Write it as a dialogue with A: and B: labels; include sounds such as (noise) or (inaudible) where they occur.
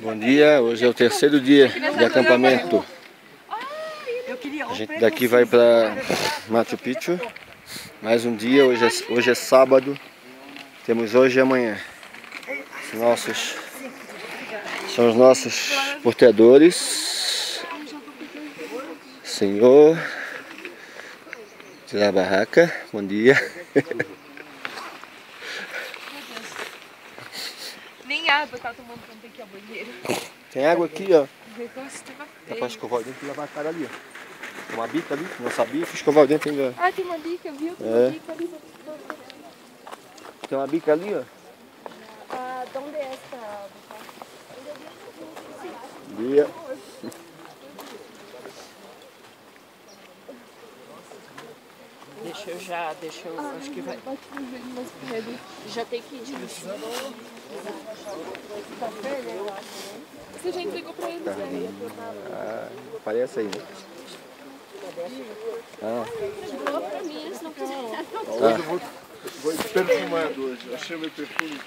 A: Bom dia, hoje é o terceiro dia de acampamento. A gente daqui vai para Machu Picchu. Mais um dia, hoje é, hoje é sábado. Temos hoje e amanhã. Os nossos, são os nossos portadores. Senhor. Tirar a barraca. Bom dia. (laughs)
B: Nem água tá tomando quando tem que ir ao banheiro. (laughs)
A: Tem água aqui, ó.
B: O negócio tava
A: pra escovar o dente e lavar a cara ali, ó. Tem uma bica ali, não sabia, fui escovar o dente ainda.
B: Ah, tem uma bica, viu? Tem
A: É.
B: uma bica ali.
A: Tem uma bica ali, ó.
B: Ah, onde é esta?
A: Dia.
B: Deixa eu já, deixa eu, acho que vai. Já tem que ir de Você já entregou pra eles, né?
A: Ah, aparece aí, né? Ah,
B: Entregou pra mim, eles não quiseram.
A: tá.
C: Vou perfumado hoje. Achei meu perfume